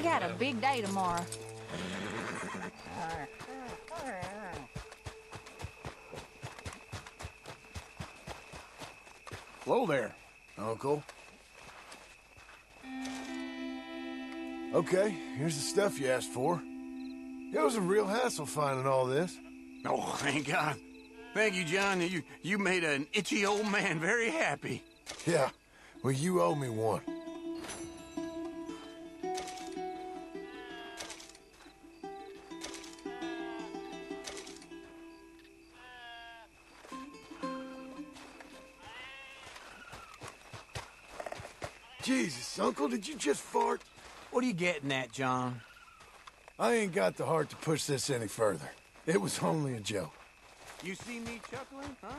I got a big day tomorrow. Hello there, Uncle. Okay, here's the stuff you asked for. It was a real hassle finding all this. Oh, thank God. Thank you, John. You you made an itchy old man very happy. Yeah, well, you owe me one. Jesus, Uncle, did you just fart? What are you getting at, John? I ain't got the heart to push this any further. It was only a joke. You see me chuckling, huh?